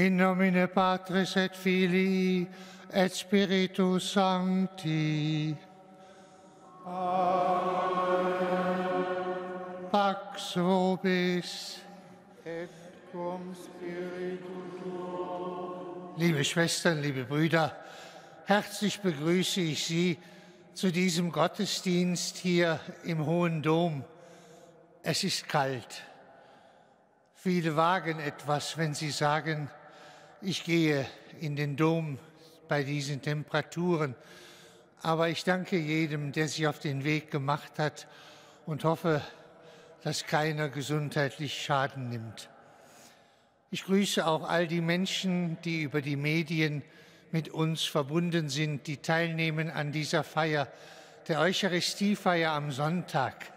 In nomine Patris et Filii et Spiritus Sancti. Amen. Pax vobis. Et cum spiritu tuo. Liebe Schwestern, liebe Brüder, herzlich begrüße ich Sie zu diesem Gottesdienst hier im Hohen Dom. Es ist kalt. Viele wagen etwas, wenn sie sagen, ich gehe in den Dom bei diesen Temperaturen. Aber ich danke jedem, der sich auf den Weg gemacht hat und hoffe, dass keiner gesundheitlich Schaden nimmt. Ich grüße auch all die Menschen, die über die Medien mit uns verbunden sind, die teilnehmen an dieser Feier, der Eucharistiefeier am Sonntag.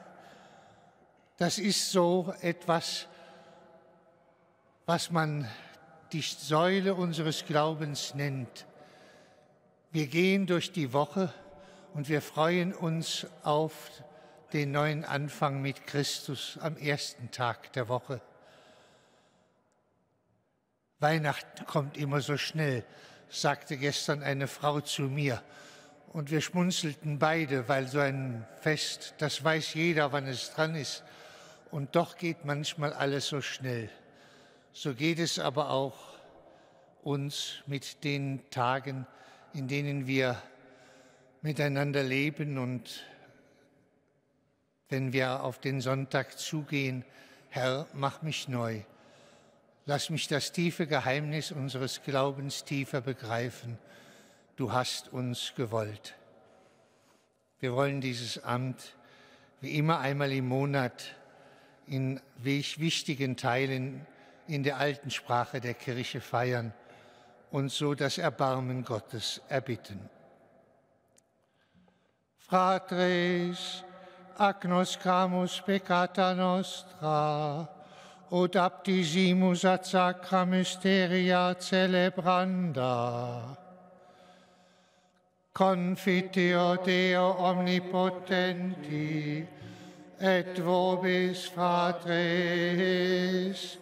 Das ist so etwas, was man die Säule unseres Glaubens nennt. Wir gehen durch die Woche und wir freuen uns auf den neuen Anfang mit Christus am ersten Tag der Woche. Weihnachten kommt immer so schnell, sagte gestern eine Frau zu mir. Und wir schmunzelten beide, weil so ein Fest, das weiß jeder, wann es dran ist. Und doch geht manchmal alles so schnell. So geht es aber auch uns mit den Tagen, in denen wir miteinander leben und wenn wir auf den Sonntag zugehen, Herr, mach mich neu. Lass mich das tiefe Geheimnis unseres Glaubens tiefer begreifen. Du hast uns gewollt. Wir wollen dieses Amt wie immer einmal im Monat in wichtigen Teilen in der alten Sprache der Kirche feiern und so das Erbarmen Gottes erbitten. Fratres, agnoscamus peccata nostra, od aptisimus ad sacra mysteria celebranda. Confitio Deo omnipotenti, et vobis fratres,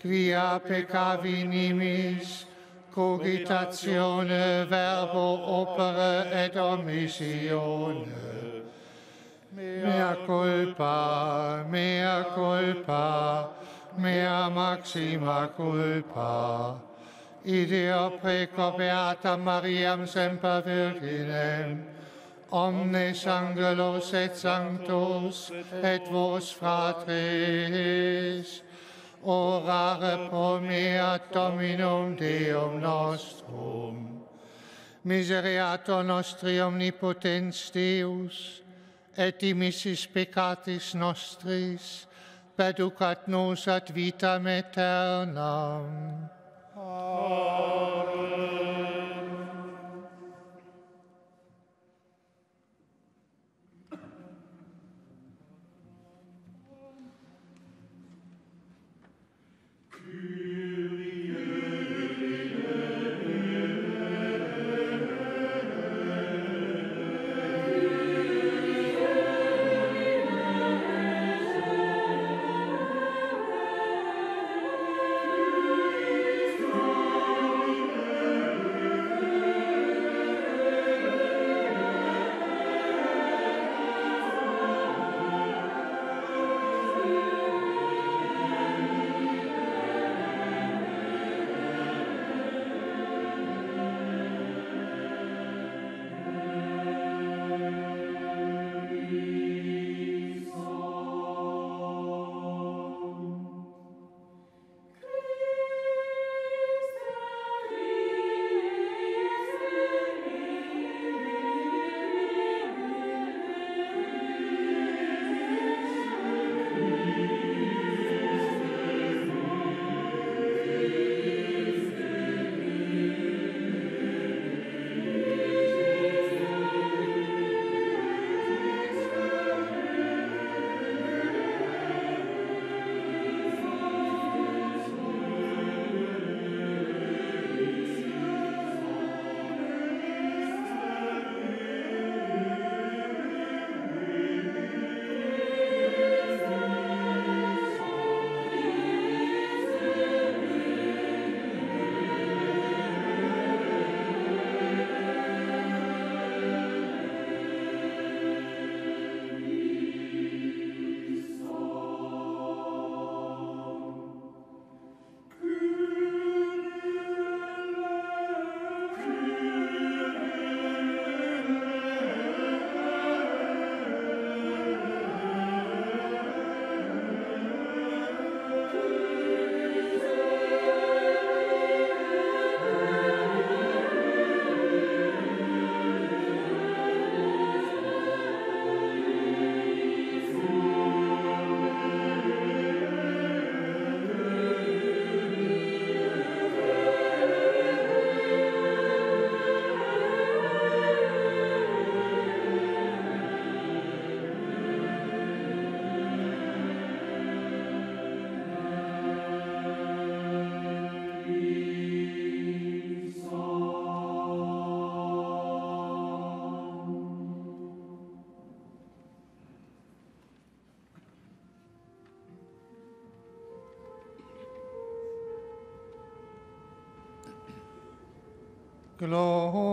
quia peccavi nimis, cogitatione, verbo, opere et omissione. Mea culpa, mea culpa, mea maxima culpa. Ideo preco beata Mariam semper virginem, omnes angelos et sanctus, et vos fratres, orare pro mea Dominum Deum nostrum. Misereator nostri omnipotens Deus, et dimissis peccatis nostris, perducat nos ad vitam aeternam. Amen. Gloria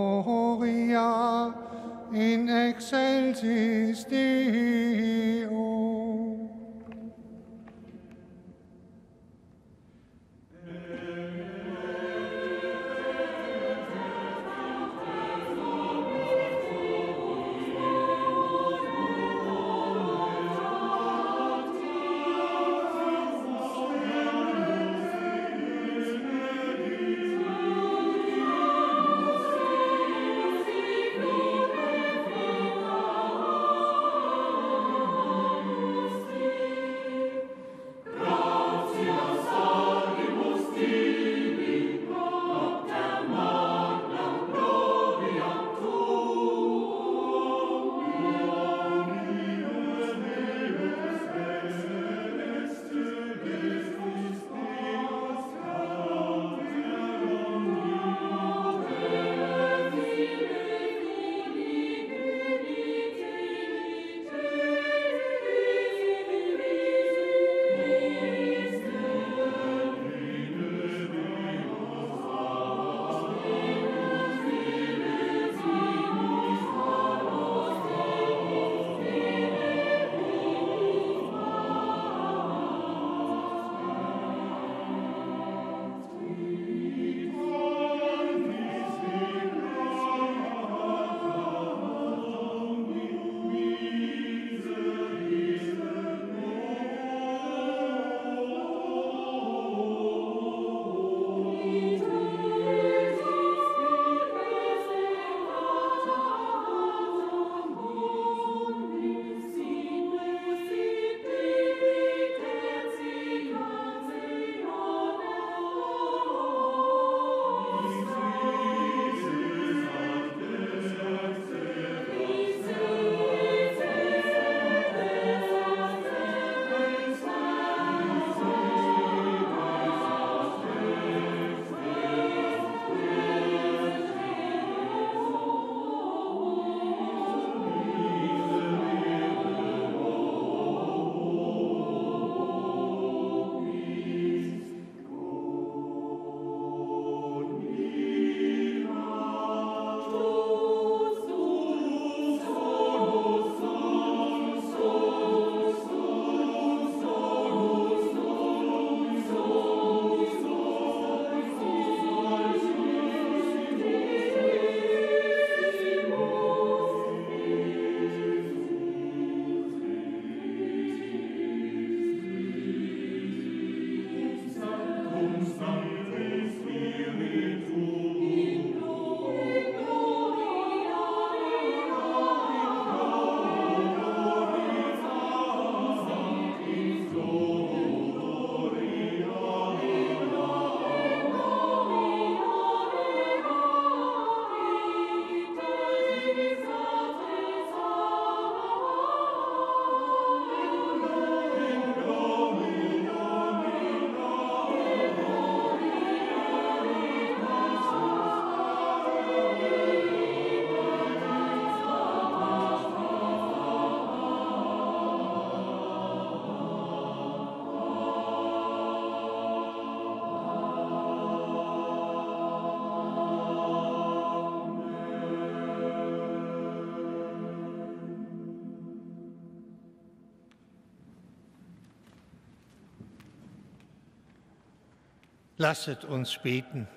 Lasset uns beten.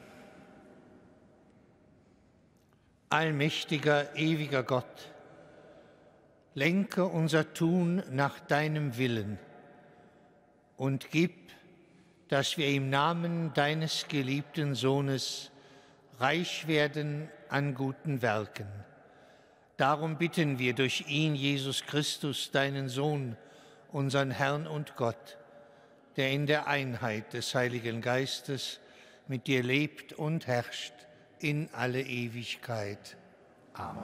Allmächtiger, ewiger Gott, lenke unser Tun nach deinem Willen und gib, dass wir im Namen deines geliebten Sohnes reich werden an guten Werken. Darum bitten wir durch ihn, Jesus Christus, deinen Sohn, unseren Herrn und Gott, der in der Einheit des Heiligen Geistes mit dir lebt und herrscht in alle Ewigkeit. Amen.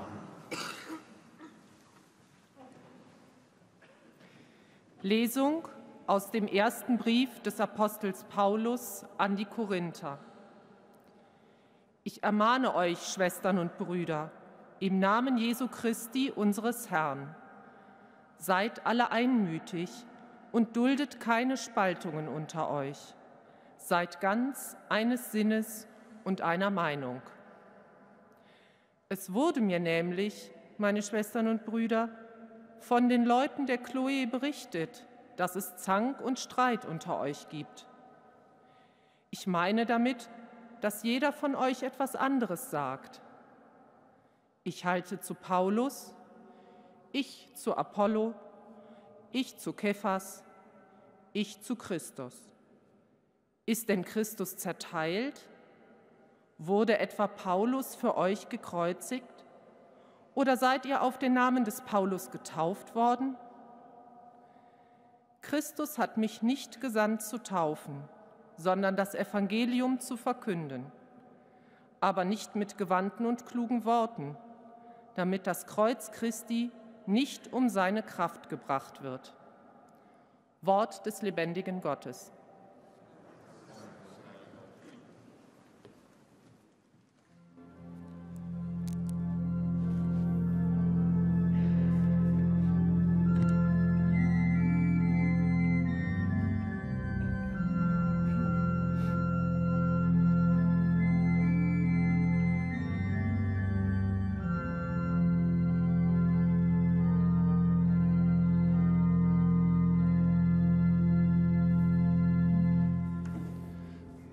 Lesung aus dem ersten Brief des Apostels Paulus an die Korinther. Ich ermahne euch, Schwestern und Brüder, im Namen Jesu Christi, unseres Herrn, seid alle einmütig und duldet keine Spaltungen unter euch. Seid ganz eines Sinnes und einer Meinung. Es wurde mir nämlich, meine Schwestern und Brüder, von den Leuten der Chloe berichtet, dass es Zank und Streit unter euch gibt. Ich meine damit, dass jeder von euch etwas anderes sagt. Ich halte zu Paulus, ich zu Apollo, ich zu Kephas, ich zu Christus. Ist denn Christus zerteilt? Wurde etwa Paulus für euch gekreuzigt? Oder seid ihr auf den Namen des Paulus getauft worden? Christus hat mich nicht gesandt zu taufen, sondern das Evangelium zu verkünden, aber nicht mit gewandten und klugen Worten, damit das Kreuz Christi nicht um seine Kraft gebracht wird. Wort des lebendigen Gottes.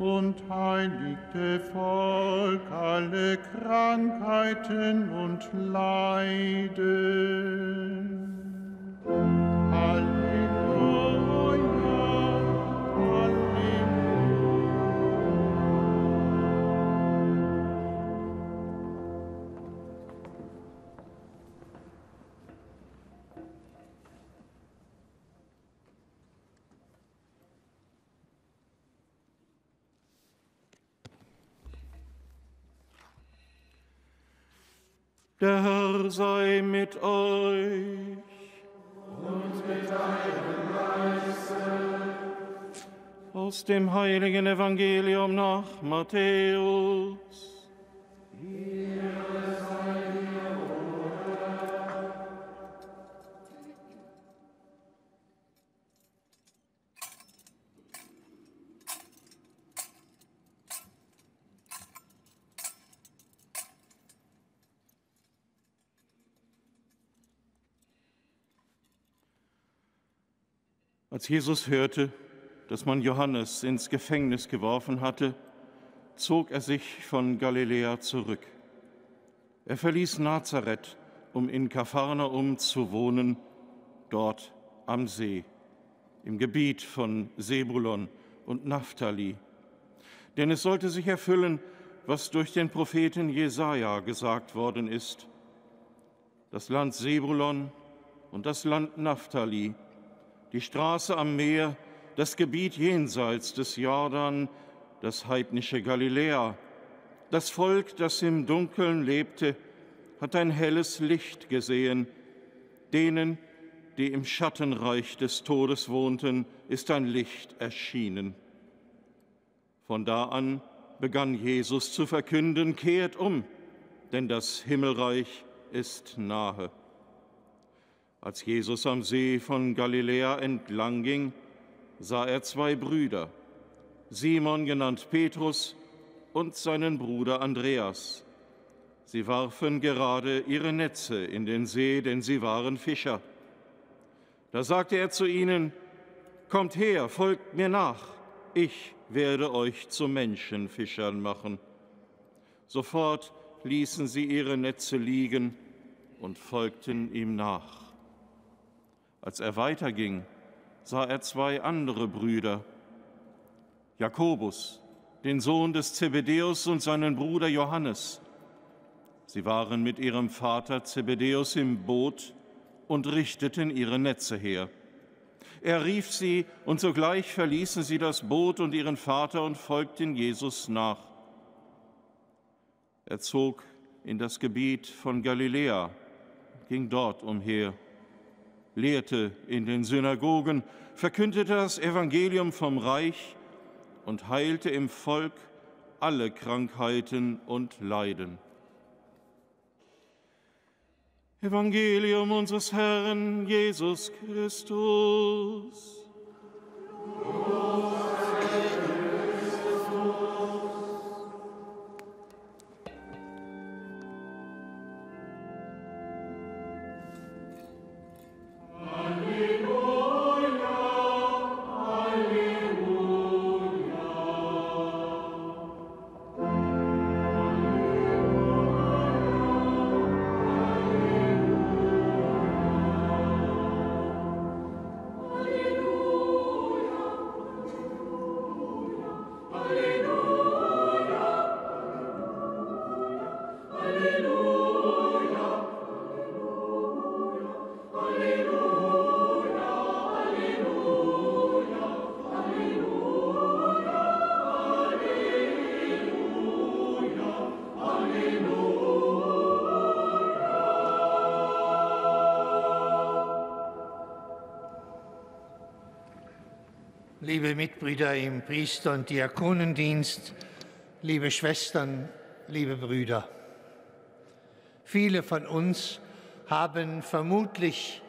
und heiligte Volk alle Krankheiten und Leiden. Der Herr sei mit euch. Und mit deinem Geiste. Aus dem heiligen Evangelium nach Matthäus. Als Jesus hörte, dass man Johannes ins Gefängnis geworfen hatte, zog er sich von Galiläa zurück. Er verließ Nazareth, um in Kapharnaum zu wohnen, dort am See, im Gebiet von Sebulon und Naphtali. Denn es sollte sich erfüllen, was durch den Propheten Jesaja gesagt worden ist. Das Land Sebulon und das Land Naphtali die Straße am Meer, das Gebiet jenseits des Jordan, das heidnische Galiläa. Das Volk, das im Dunkeln lebte, hat ein helles Licht gesehen. Denen, die im Schattenreich des Todes wohnten, ist ein Licht erschienen. Von da an begann Jesus zu verkünden, kehrt um, denn das Himmelreich ist nahe. Als Jesus am See von Galiläa entlang ging, sah er zwei Brüder, Simon genannt Petrus und seinen Bruder Andreas. Sie warfen gerade ihre Netze in den See, denn sie waren Fischer. Da sagte er zu ihnen, Kommt her, folgt mir nach, ich werde euch zu Menschenfischern machen. Sofort ließen sie ihre Netze liegen und folgten ihm nach. Als er weiterging, sah er zwei andere Brüder, Jakobus, den Sohn des Zebedäus und seinen Bruder Johannes. Sie waren mit ihrem Vater Zebedäus im Boot und richteten ihre Netze her. Er rief sie, und sogleich verließen sie das Boot und ihren Vater und folgten Jesus nach. Er zog in das Gebiet von Galiläa, ging dort umher lehrte in den Synagogen, verkündete das Evangelium vom Reich und heilte im Volk alle Krankheiten und Leiden. Evangelium unseres Herrn Jesus Christus. Liebe Mitbrüder im Priester- und Diakonendienst, liebe Schwestern, liebe Brüder. Viele von uns haben vermutlich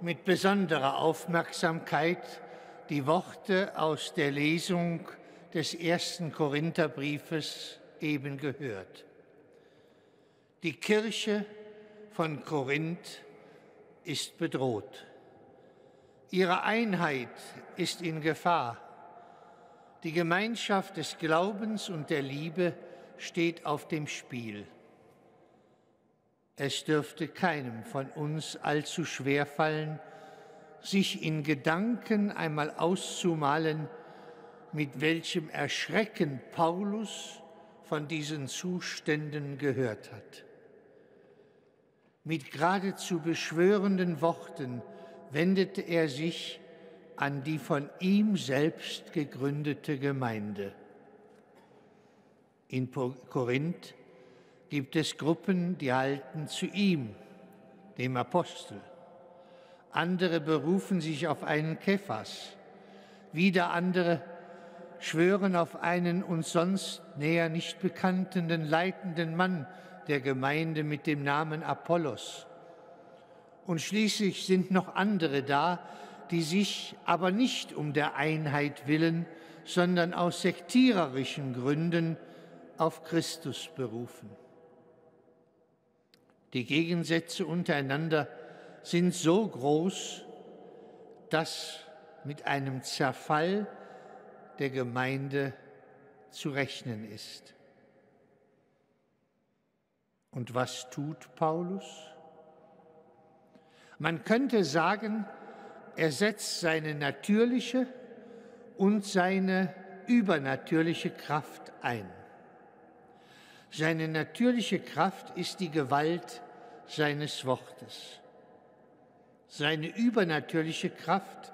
mit besonderer Aufmerksamkeit die Worte aus der Lesung des ersten Korintherbriefes eben gehört. Die Kirche von Korinth ist bedroht. Ihre Einheit ist in Gefahr. Die Gemeinschaft des Glaubens und der Liebe steht auf dem Spiel. Es dürfte keinem von uns allzu schwer fallen, sich in Gedanken einmal auszumalen, mit welchem Erschrecken Paulus von diesen Zuständen gehört hat. Mit geradezu beschwörenden Worten wendete er sich an die von ihm selbst gegründete Gemeinde. In Korinth gibt es Gruppen, die halten zu ihm, dem Apostel. Andere berufen sich auf einen Kephas. Wieder andere schwören auf einen uns sonst näher nicht bekannten leitenden Mann der Gemeinde mit dem Namen Apollos. Und schließlich sind noch andere da, die sich aber nicht um der Einheit willen, sondern aus sektiererischen Gründen auf Christus berufen. Die Gegensätze untereinander sind so groß, dass mit einem Zerfall der Gemeinde zu rechnen ist. Und was tut Paulus? Man könnte sagen, er setzt seine natürliche und seine übernatürliche Kraft ein. Seine natürliche Kraft ist die Gewalt seines Wortes. Seine übernatürliche Kraft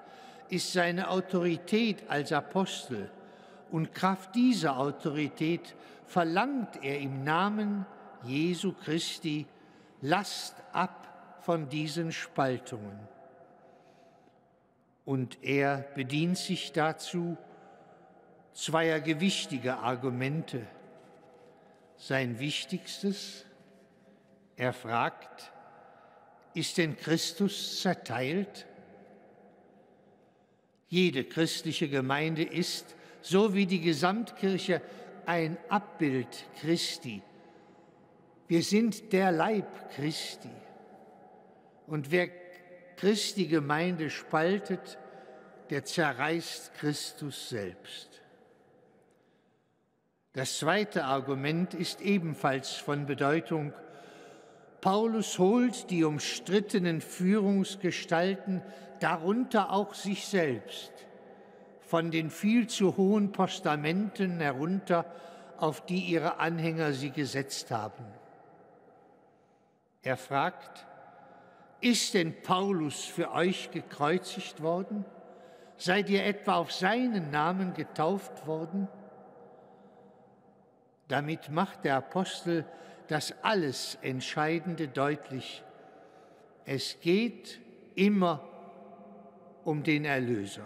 ist seine Autorität als Apostel und Kraft dieser Autorität verlangt er im Namen Jesu Christi Last ab von diesen Spaltungen. Und er bedient sich dazu zweier gewichtiger Argumente. Sein wichtigstes, er fragt, ist denn Christus zerteilt? Jede christliche Gemeinde ist, so wie die Gesamtkirche, ein Abbild Christi. Wir sind der Leib Christi. Und wer Christi Gemeinde spaltet, der zerreißt Christus selbst. Das zweite Argument ist ebenfalls von Bedeutung. Paulus holt die umstrittenen Führungsgestalten, darunter auch sich selbst, von den viel zu hohen Postamenten herunter, auf die ihre Anhänger sie gesetzt haben. Er fragt, ist denn Paulus für euch gekreuzigt worden? Seid ihr etwa auf seinen Namen getauft worden? Damit macht der Apostel das alles Entscheidende deutlich. Es geht immer um den Erlöser.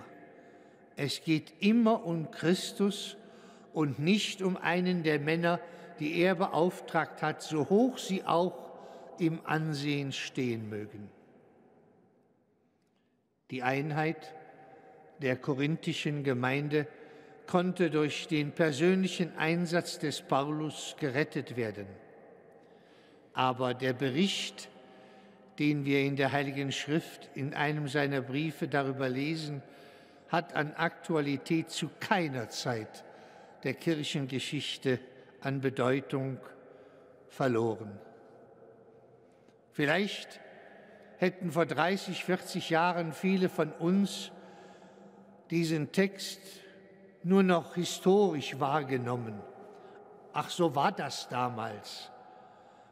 Es geht immer um Christus und nicht um einen der Männer, die er beauftragt hat, so hoch sie auch im Ansehen stehen mögen. Die Einheit der korinthischen Gemeinde konnte durch den persönlichen Einsatz des Paulus gerettet werden. Aber der Bericht, den wir in der Heiligen Schrift in einem seiner Briefe darüber lesen, hat an Aktualität zu keiner Zeit der Kirchengeschichte an Bedeutung verloren. Vielleicht hätten vor 30, 40 Jahren viele von uns diesen Text nur noch historisch wahrgenommen. Ach, so war das damals.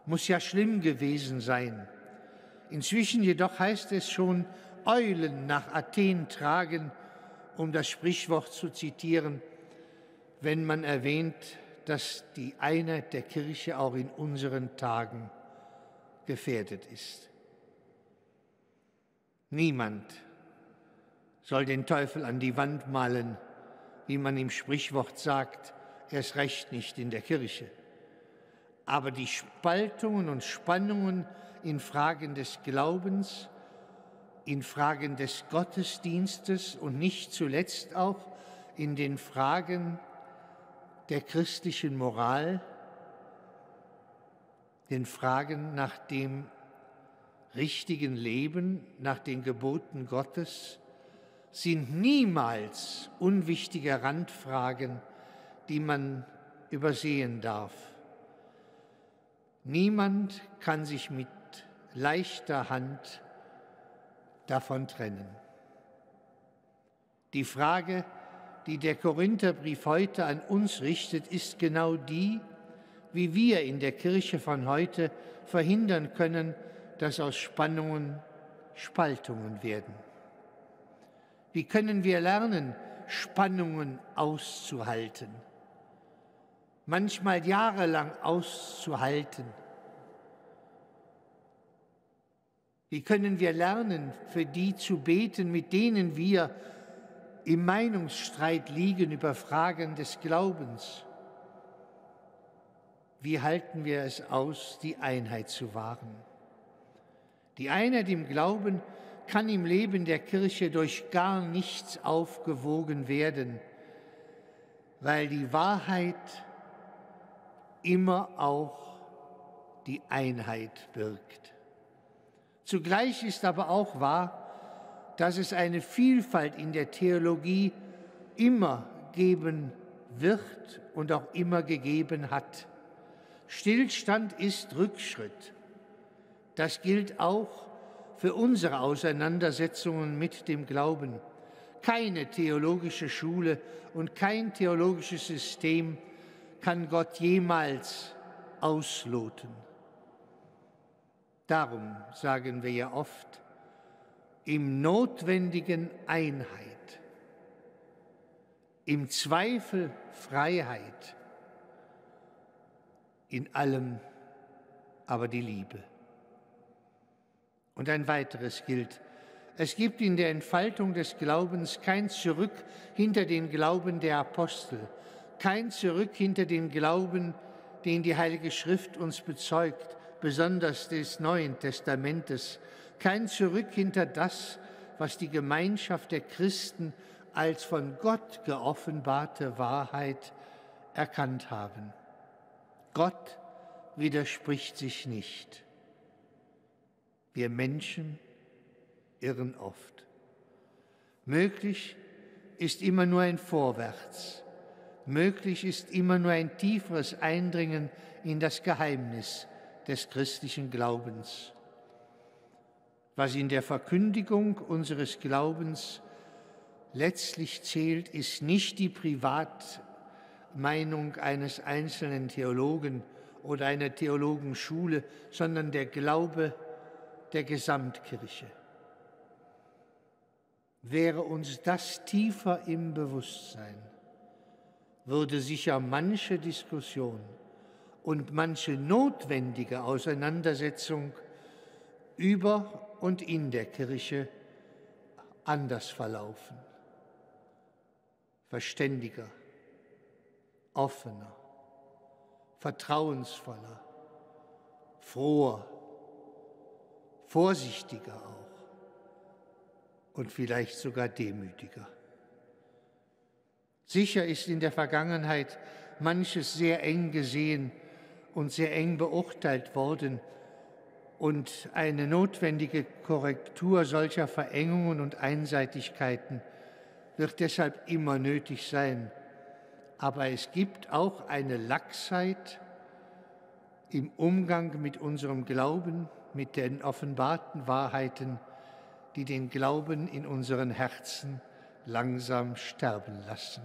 Muss ja schlimm gewesen sein. Inzwischen jedoch heißt es schon, Eulen nach Athen tragen, um das Sprichwort zu zitieren, wenn man erwähnt, dass die Einheit der Kirche auch in unseren Tagen gefährdet ist. Niemand soll den Teufel an die Wand malen, wie man im Sprichwort sagt, erst recht nicht in der Kirche. Aber die Spaltungen und Spannungen in Fragen des Glaubens, in Fragen des Gottesdienstes und nicht zuletzt auch in den Fragen der christlichen Moral, den Fragen nach dem richtigen Leben, nach den Geboten Gottes, sind niemals unwichtige Randfragen, die man übersehen darf. Niemand kann sich mit leichter Hand davon trennen. Die Frage, die der Korintherbrief heute an uns richtet, ist genau die, wie wir in der Kirche von heute verhindern können, dass aus Spannungen Spaltungen werden. Wie können wir lernen, Spannungen auszuhalten? Manchmal jahrelang auszuhalten. Wie können wir lernen, für die zu beten, mit denen wir im Meinungsstreit liegen über Fragen des Glaubens? Wie halten wir es aus, die Einheit zu wahren? Die Einheit im Glauben kann im Leben der Kirche durch gar nichts aufgewogen werden, weil die Wahrheit immer auch die Einheit birgt. Zugleich ist aber auch wahr, dass es eine Vielfalt in der Theologie immer geben wird und auch immer gegeben hat. Stillstand ist Rückschritt. Das gilt auch für unsere Auseinandersetzungen mit dem Glauben. Keine theologische Schule und kein theologisches System kann Gott jemals ausloten. Darum sagen wir ja oft, im notwendigen Einheit, im Zweifel Freiheit, in allem aber die Liebe. Und ein weiteres gilt. Es gibt in der Entfaltung des Glaubens kein Zurück hinter den Glauben der Apostel, kein Zurück hinter den Glauben, den die Heilige Schrift uns bezeugt, besonders des Neuen Testamentes, kein Zurück hinter das, was die Gemeinschaft der Christen als von Gott geoffenbarte Wahrheit erkannt haben. Gott widerspricht sich nicht. Wir Menschen irren oft. Möglich ist immer nur ein Vorwärts. Möglich ist immer nur ein tieferes Eindringen in das Geheimnis des christlichen Glaubens. Was in der Verkündigung unseres Glaubens letztlich zählt, ist nicht die Privatmeinung eines einzelnen Theologen oder einer Theologenschule, sondern der Glaube der Gesamtkirche. Wäre uns das tiefer im Bewusstsein, würde sicher manche Diskussion und manche notwendige Auseinandersetzung über und in der Kirche anders verlaufen. Verständiger, offener, vertrauensvoller, froher, vorsichtiger auch und vielleicht sogar demütiger. Sicher ist in der Vergangenheit manches sehr eng gesehen und sehr eng beurteilt worden und eine notwendige Korrektur solcher Verengungen und Einseitigkeiten wird deshalb immer nötig sein. Aber es gibt auch eine Lachsheit im Umgang mit unserem Glauben, mit den offenbarten Wahrheiten, die den Glauben in unseren Herzen langsam sterben lassen.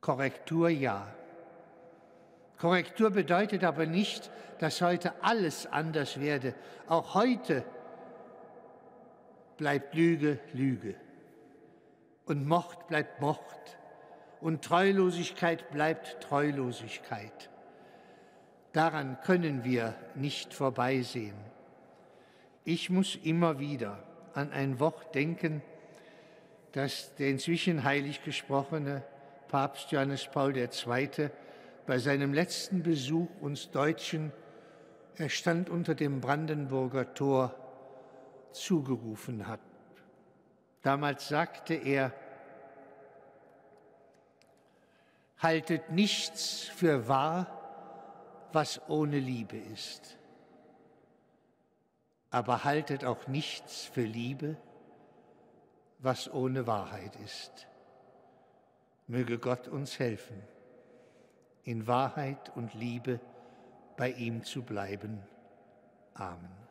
Korrektur ja. Korrektur bedeutet aber nicht, dass heute alles anders werde. Auch heute bleibt Lüge Lüge und Mord bleibt Mord und Treulosigkeit bleibt Treulosigkeit. Daran können wir nicht vorbeisehen. Ich muss immer wieder an ein Wort denken, das der inzwischen heilig gesprochene Papst Johannes Paul II. bei seinem letzten Besuch uns Deutschen, er stand unter dem Brandenburger Tor, zugerufen hat. Damals sagte er, haltet nichts für wahr, was ohne Liebe ist, aber haltet auch nichts für Liebe, was ohne Wahrheit ist. Möge Gott uns helfen, in Wahrheit und Liebe bei ihm zu bleiben. Amen.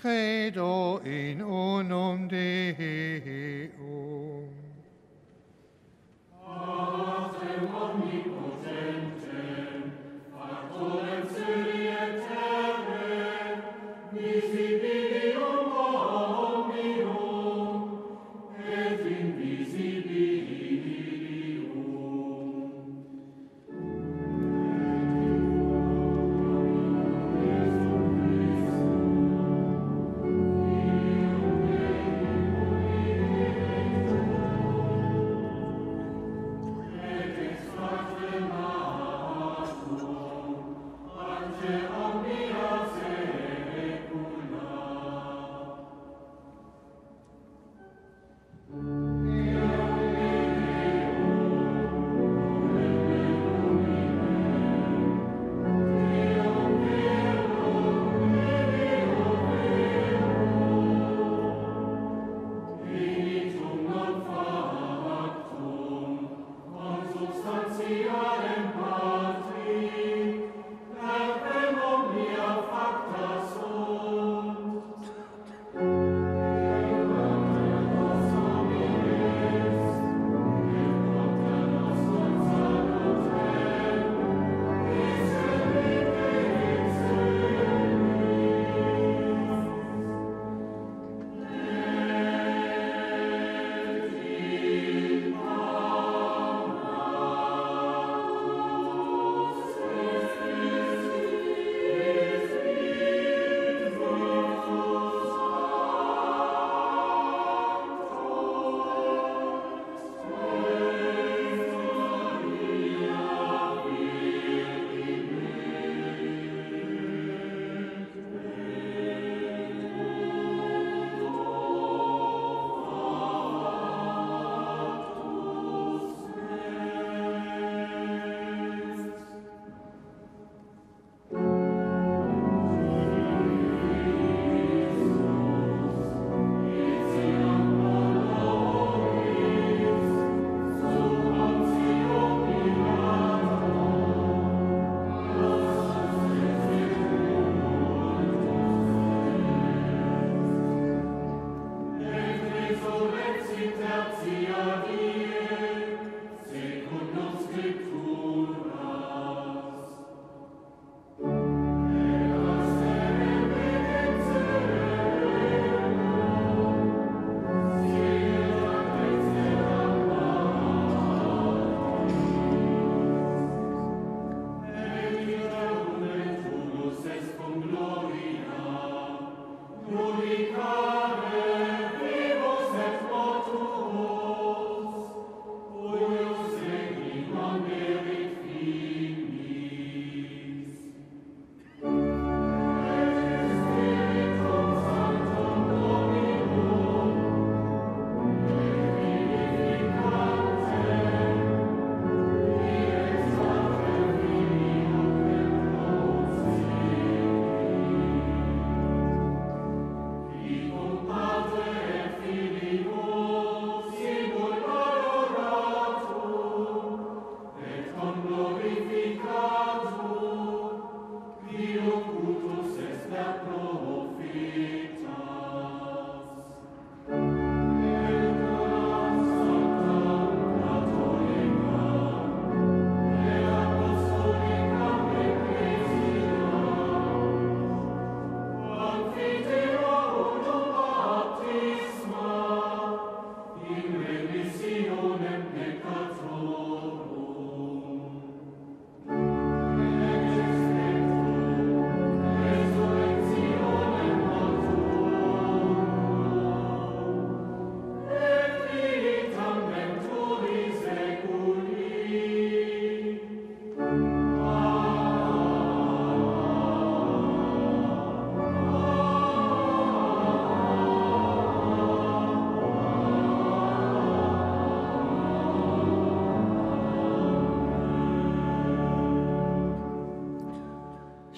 Credo in unum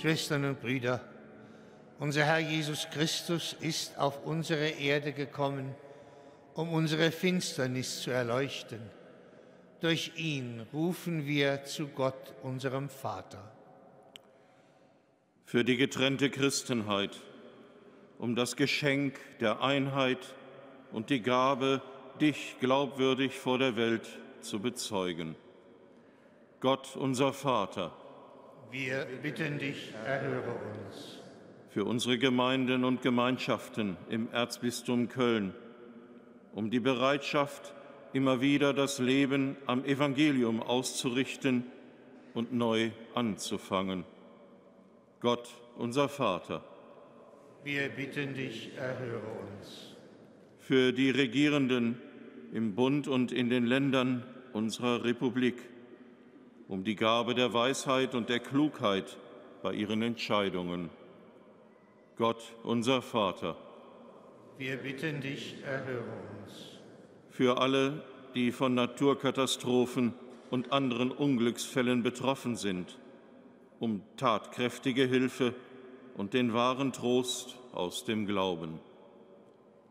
Schwestern und Brüder, unser Herr Jesus Christus ist auf unsere Erde gekommen, um unsere Finsternis zu erleuchten. Durch ihn rufen wir zu Gott, unserem Vater. Für die getrennte Christenheit, um das Geschenk der Einheit und die Gabe, dich glaubwürdig vor der Welt zu bezeugen. Gott, unser Vater, wir bitten dich, erhöre uns. Für unsere Gemeinden und Gemeinschaften im Erzbistum Köln, um die Bereitschaft, immer wieder das Leben am Evangelium auszurichten und neu anzufangen. Gott, unser Vater. Wir bitten dich, erhöre uns. Für die Regierenden im Bund und in den Ländern unserer Republik, um die Gabe der Weisheit und der Klugheit bei ihren Entscheidungen. Gott, unser Vater. Wir bitten dich, erhöre uns. Für alle, die von Naturkatastrophen und anderen Unglücksfällen betroffen sind, um tatkräftige Hilfe und den wahren Trost aus dem Glauben.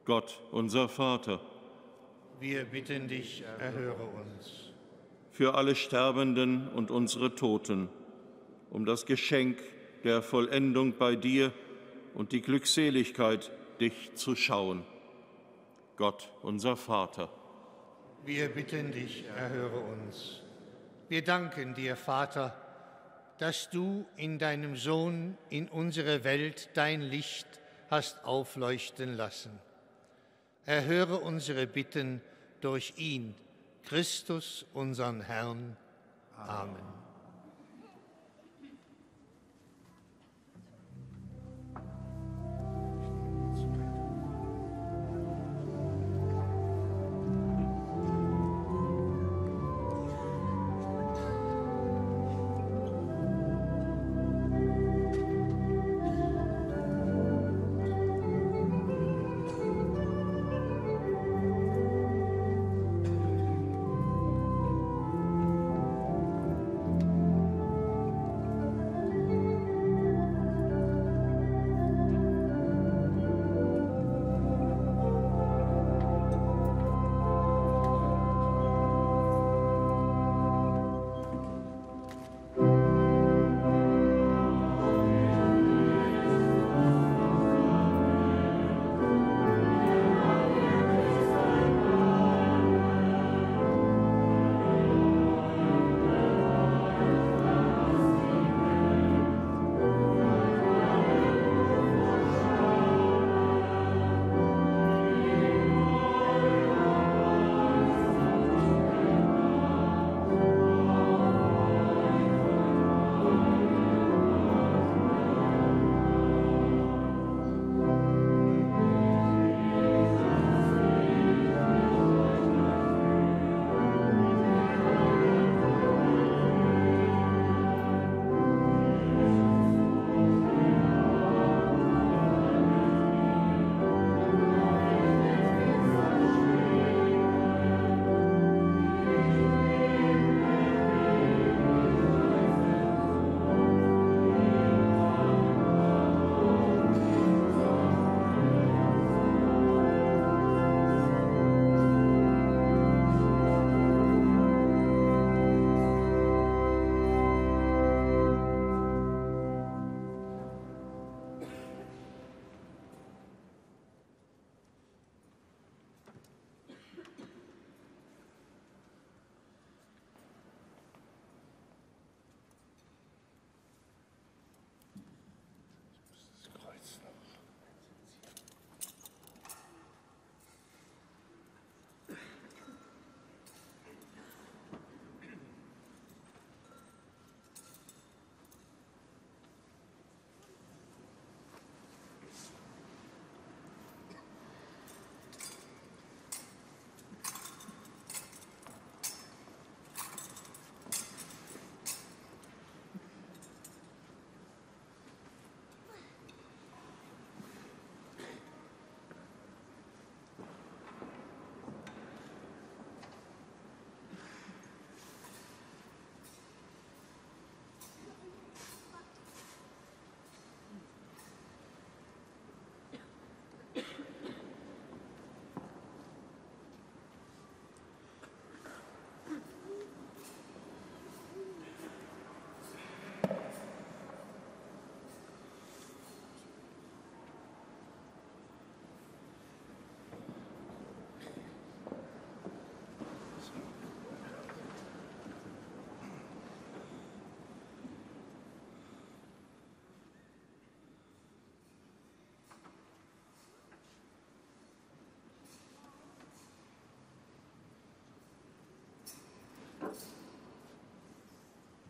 Gott, unser Vater. Wir bitten dich, erhöre uns. Für alle Sterbenden und unsere Toten, um das Geschenk der Vollendung bei dir und die Glückseligkeit, dich zu schauen. Gott, unser Vater. Wir bitten dich, erhöre uns. Wir danken dir, Vater, dass du in deinem Sohn in unsere Welt dein Licht hast aufleuchten lassen. Erhöre unsere Bitten durch ihn, Christus, unseren Herrn. Amen.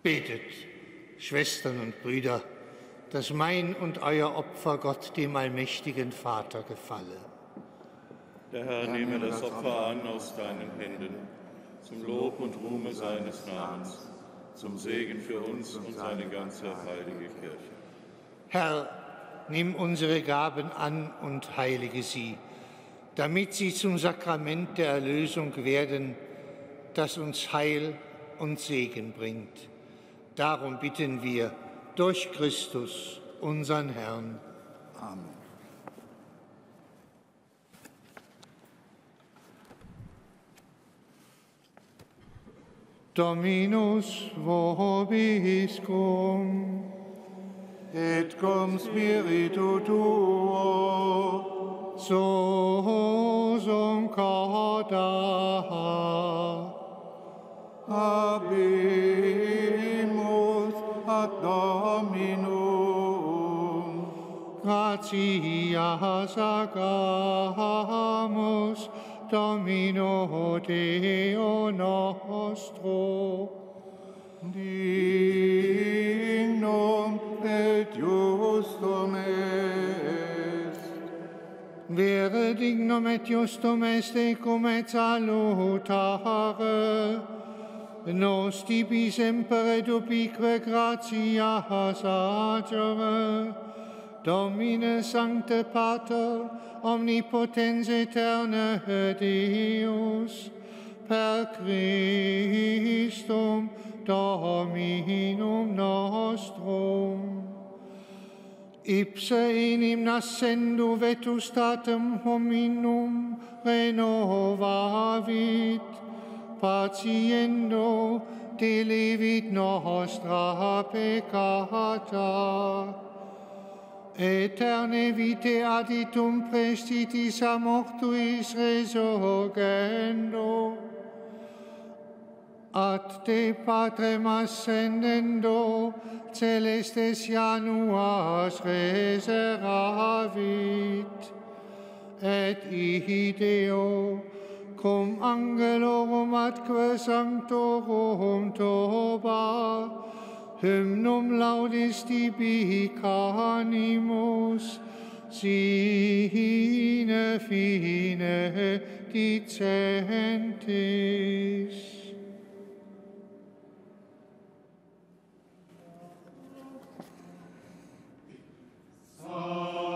Betet, Schwestern und Brüder, dass mein und euer Opfer Gott, dem allmächtigen Vater, gefalle. Der Herr nehme das Opfer an aus deinen Händen, zum Lob und Ruhme seines Namens, zum Segen für uns und seine ganze heilige Kirche. Herr, nimm unsere Gaben an und heilige sie, damit sie zum Sakrament der Erlösung werden, das uns Heil und Segen bringt. Darum bitten wir durch Christus, unseren Herrn. Amen. Dominus vobiscum. Et cum spiritu tuo. Sosum cauda. Habemus Gratias agamus Domino Deo nostro. Dignum et justum est. Vere dignum et justum est ecum et salutare. Nos tibi semper et ubique gratias agere. Domine Sancte Pater, omnipotens aeterna Deus, per Christum Dominum nostrum. Ipse enim nascendu vetustatem hominum renovavit, patiendo delevit nostra peccata. Eterne vite aditum prestitis a mortuis resurgendo, ad te patrem ascendendo, celestes januas reseravit, et ideo, cum angelorum atque sanctorum toba, hymnum laudis tibi canimus, sine fine dicentis. Sanctus,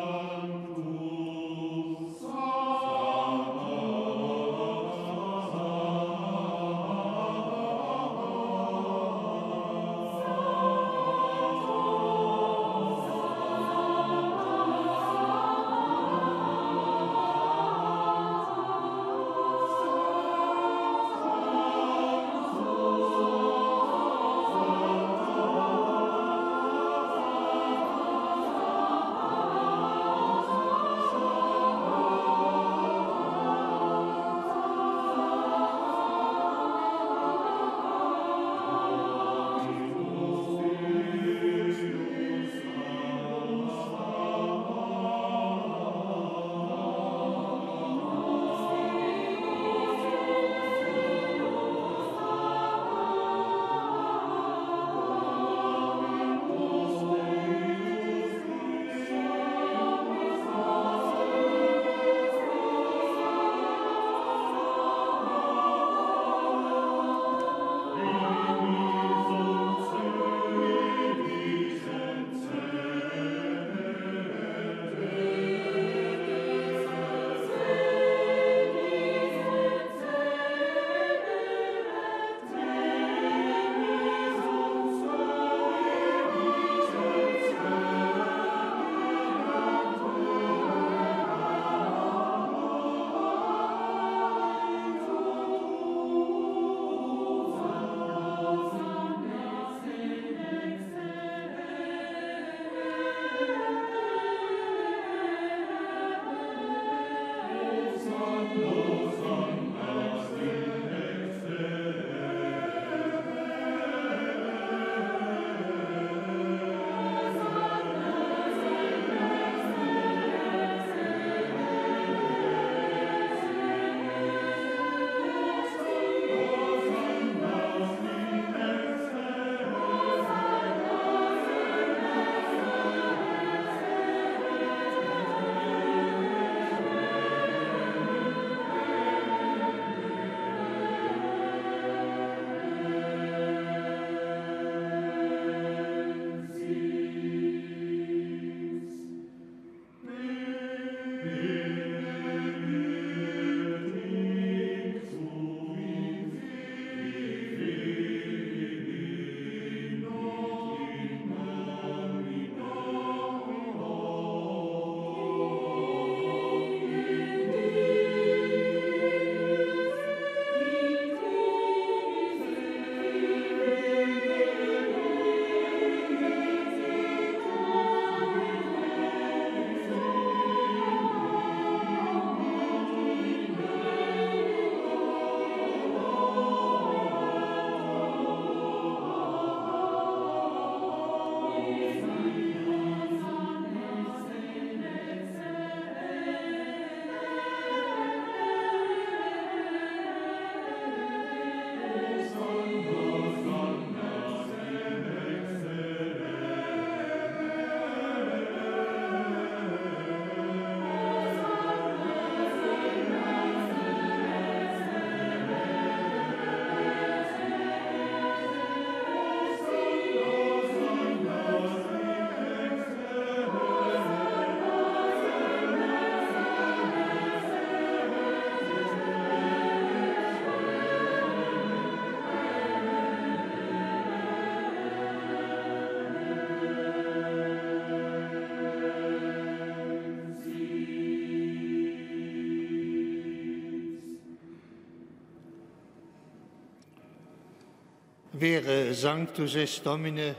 Vere sanctus est Domine,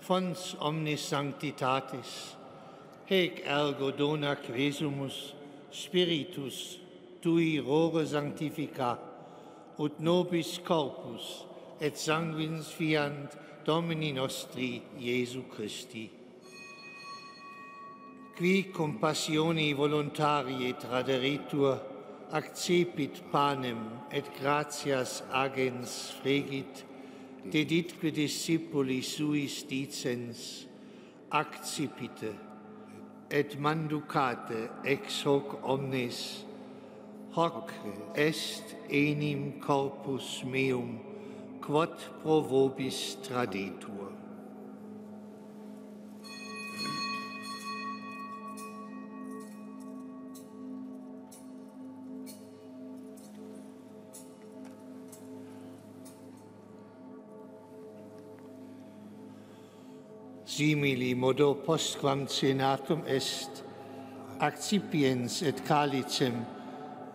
fons omnis sanctitatis, hec ergo dona quesumus spiritus tui rore sanctifica, ut nobis corpus et sanguinis fiant Domini nostri Iesu Christi. Qui compassioni voluntarie traderitur, accepit panem et gratias agens fregit, deditque discipuli suis dicens, accipite, et manducate ex hoc omnes, hoc est enim corpus meum, quod pro vobis traditur. simili modo postquam cenatum est, accipiens et calicem,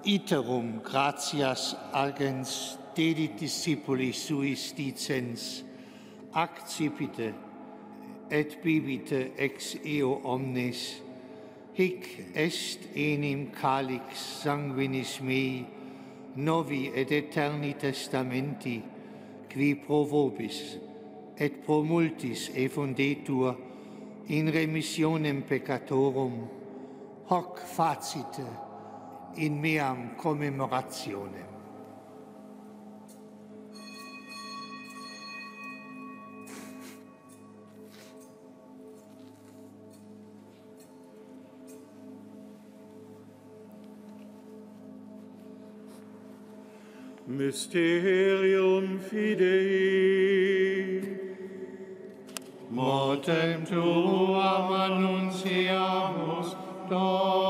iterum gratias agens dedit discipuli suis dicens, accipite et bibite ex eo omnes, hic est enim calix sanguinis mei, novi et eterni testamenti, qui pro vobis et pro multis effundetur in remissionem peccatorum, hoc facite in meam commemorationem. Mysterium Fidei. Mortem tuam annunciamus Domine,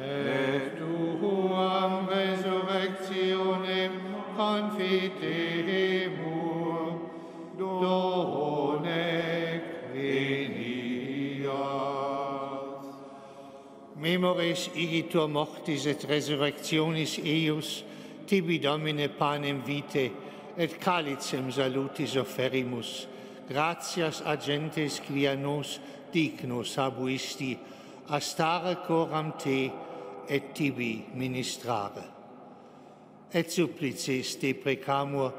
et tuam resurrectionem confitemur, donec venias. Memoris igitur mortis et resurrectionis eius, tibi Domine panem vitae, et calicem salutis offerimus, gratias agentes quia nos dignos habuisti, a stare coram te et tibi ministrare. Et supplices te precamur,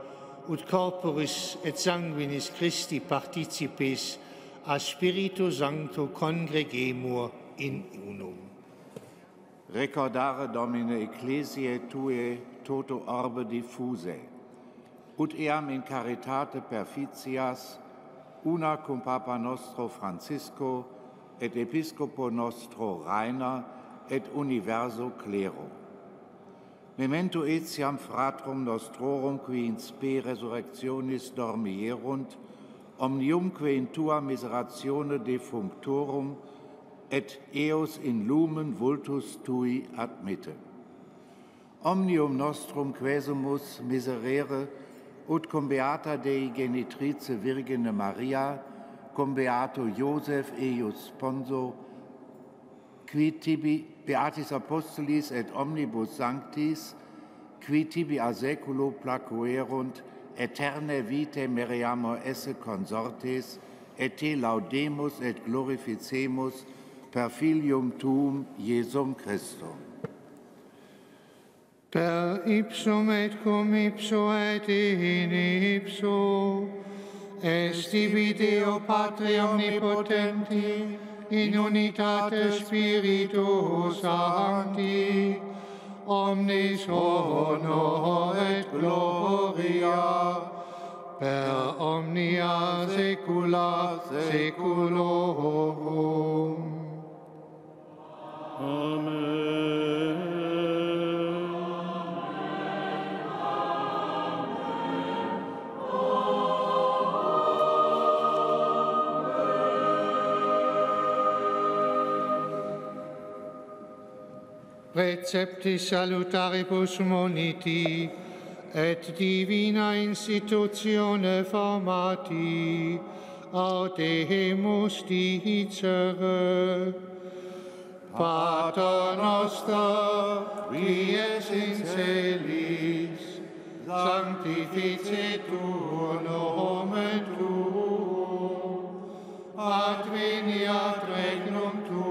ut corporis et sanguinis Christi participes a Spiritu Sancto congregemur in unum. Recordare Domine Ecclesiae Tue toto orbe diffuse, ut eam in caritate perficias, una cum Papa nostro Francisco et Episcopo nostro Rainer et universo clero. Memento etiam fratrum nostrorum qui in spe resurrectionis dormierunt, omniumque in tua miseratione defunctorum et eos in lumen vultus tui admitte. Omnium nostrum quesumus miserere ut cum beata Dei genitrice Virgine Maria, cum beato Joseph eius sponso, qui tibi beatis apostolis et omnibus sanctis, qui tibi a seculo placuerunt, eterne vitae meriamur esse consortes, et te laudemus et glorificemus per filium tuum Iesum Christum. Per ipsum et cum ipso et in ipso, est ibi Deo Omnipotenti, in unitate Spiritus Sancti, omnis honor et gloria, per omnia saecula saeculorum. Amen. Receptis salutaribus moniti, et divina institutione formati, audemus dicere. Pater noster, qui es in celis, sanctificetur nomen tuum, adveniat regnum tuum,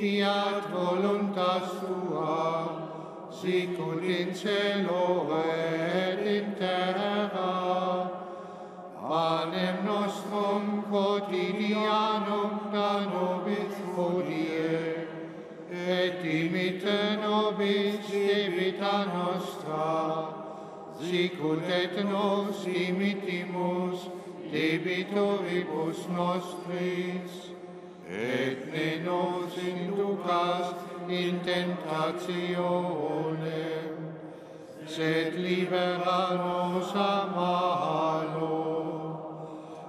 fiat voluntas tua, sicut in cielo et in terra. Panem nostrum quotidianum da nobis hodie, et imite nobis debita nostra, sicut et nos imitimus debitoribus nostris, et ne nos inducas in tentationem, sed libera nos a malo.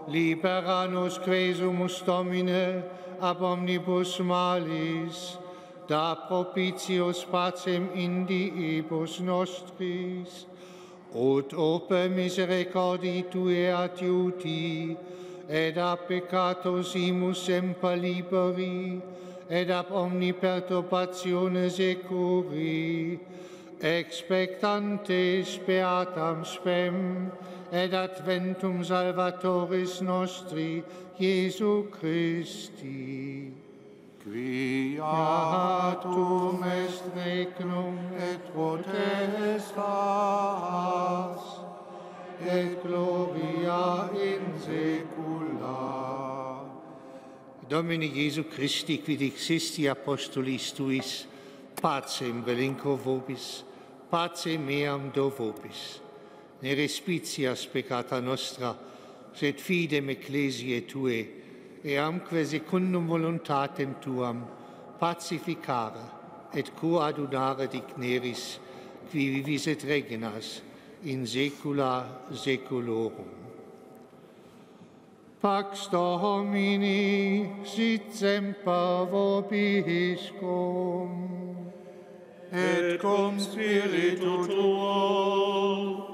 Libera nos quesumus Domine ab omnibus malis, da propitius pacem indiibus nostris, ut ope misericordii Tue adiuti, et ab peccatos imus semper liberi, et ab omni perturbatione securi, expectantes beatam spem, et adventum salvatoris nostri, Jesu Christi. Criatum est regnum et potestas, et gloria in saecula. Domini Jesu Christi, quid existi apostolis tuis, pacem velinco vobis, pace meam do vobis. Ne respicias peccata nostra, sed fidem ecclesiae tue, e amque secundum voluntatem tuam pacificare et coadunare digneris, qui vivis et reginas in saecula saeculorum. Pax Domini sit semper vobiscum. Et cum spiritu tuo.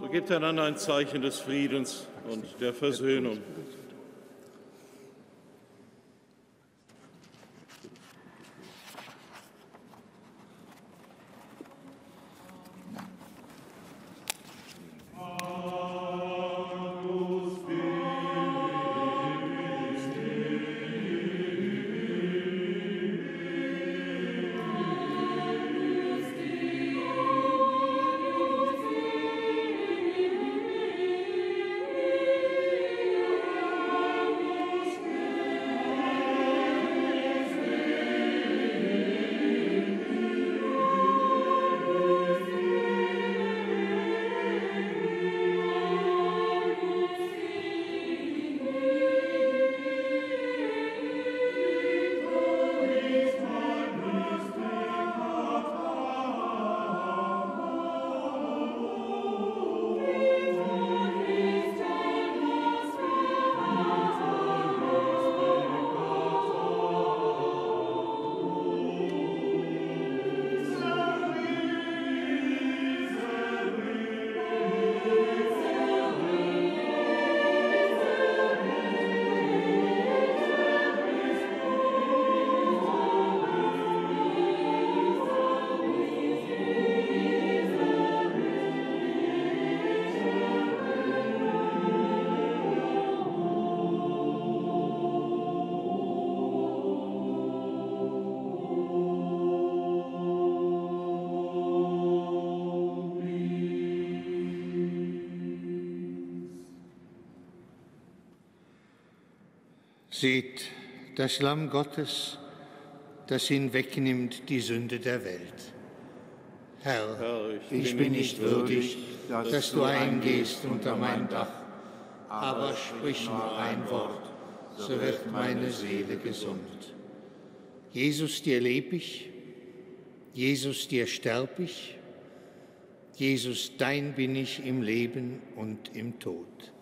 So gebt einander ein Zeichen des Friedens und der Versöhnung. Seht das Lamm Gottes, das hinwegnimmt die Sünde der Welt. Herr, Herr, ich bin nicht würdig, dass du eingehst unter mein Dach, aber sprich nur ein Wort, so wird meine Seele gesund. Jesus, dir leb ich, Jesus, dir sterb ich, Jesus, dein bin ich im Leben und im Tod.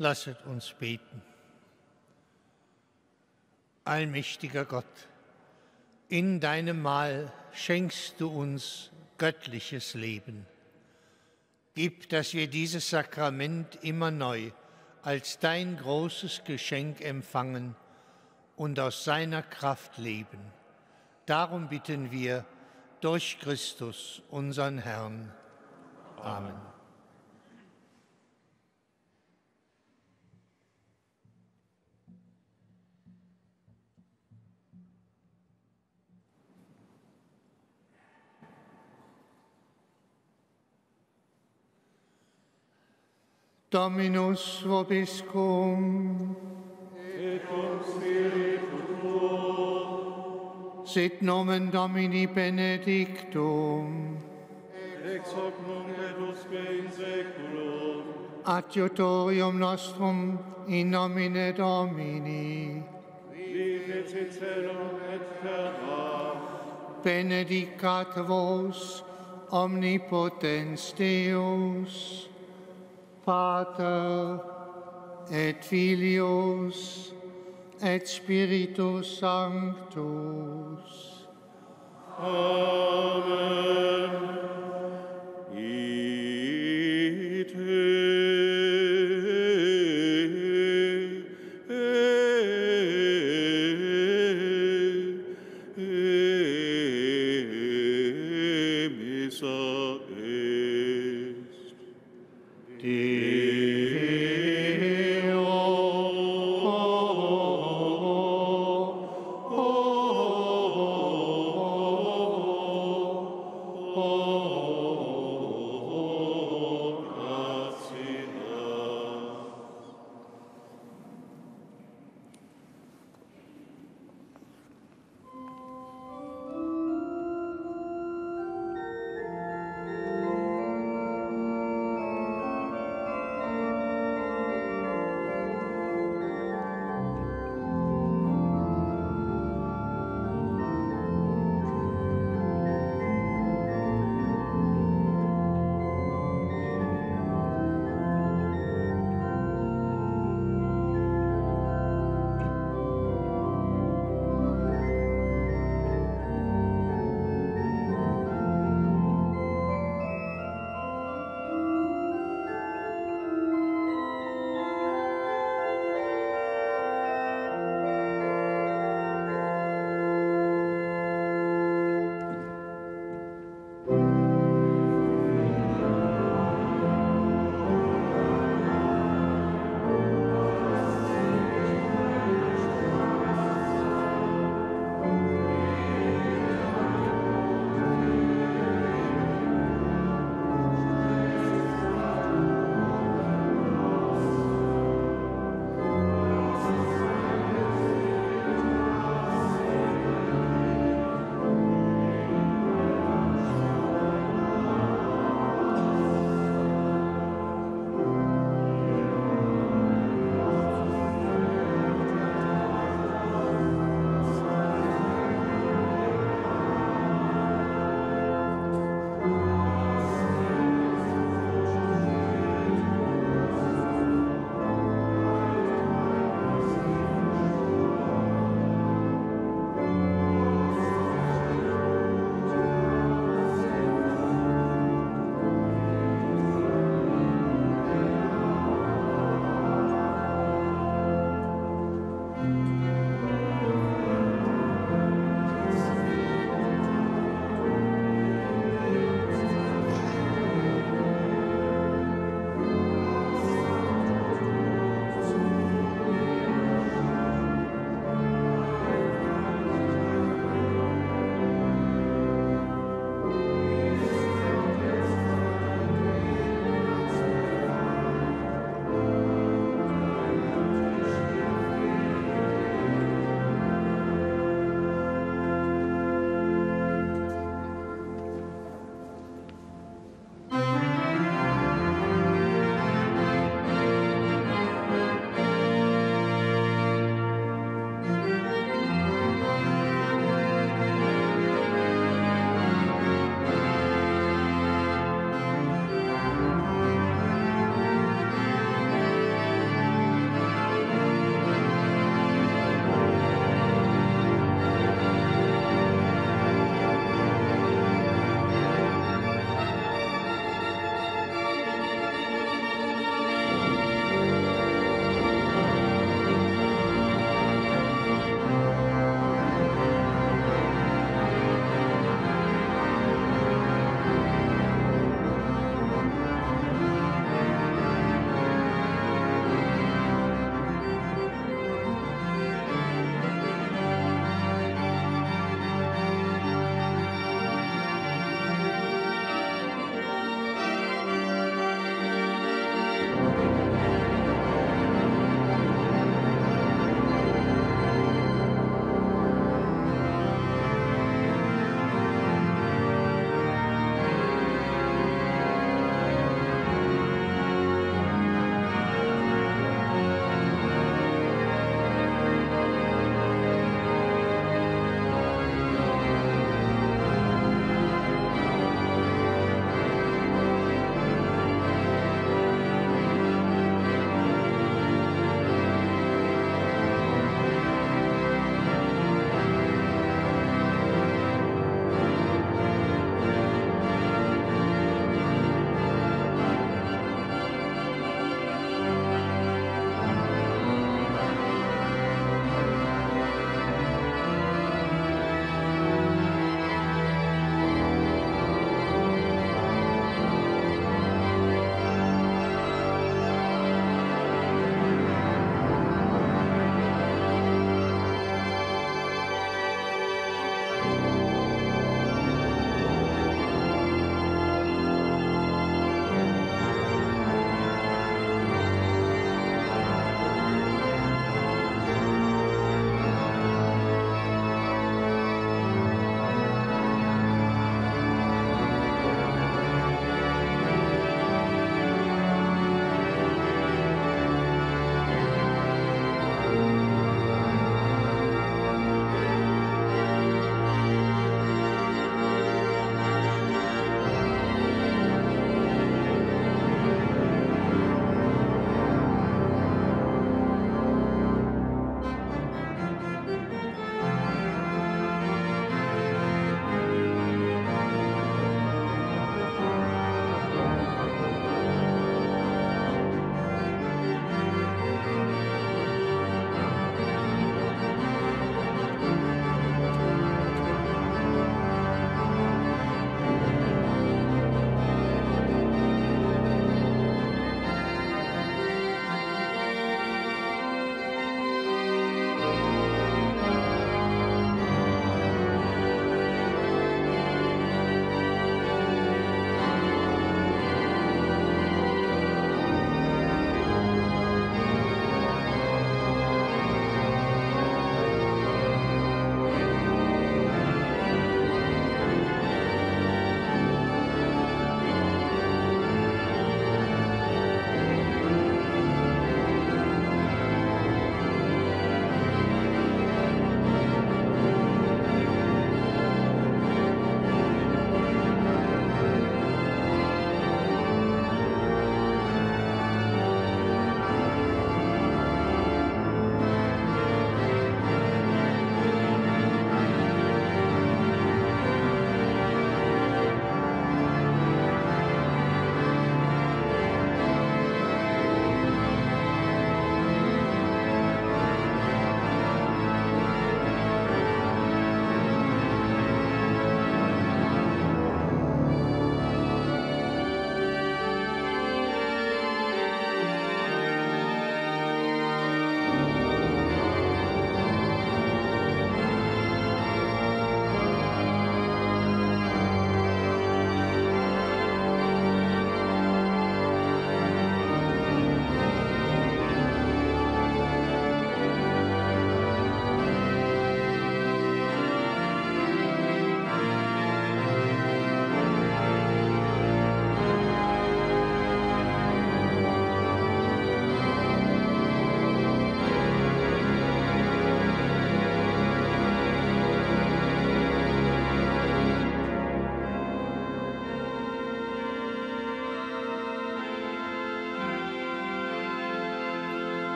Lasset uns beten. Allmächtiger Gott, in deinem Mahl schenkst du uns göttliches Leben. Gib, dass wir dieses Sakrament immer neu als dein großes Geschenk empfangen und aus seiner Kraft leben. Darum bitten wir durch Christus, unseren Herrn. Amen. Dominus vobiscum. Et cum spiritu tuo. Sit nomen Domini benedictum. Ex hoc nunc et usque in seculum. Adiutorium nostrum in nomine Domini. qui in celum et terra. Benedicat vos omnipotens Deus. Pater et Filius et Spiritus Sanctus. Amen.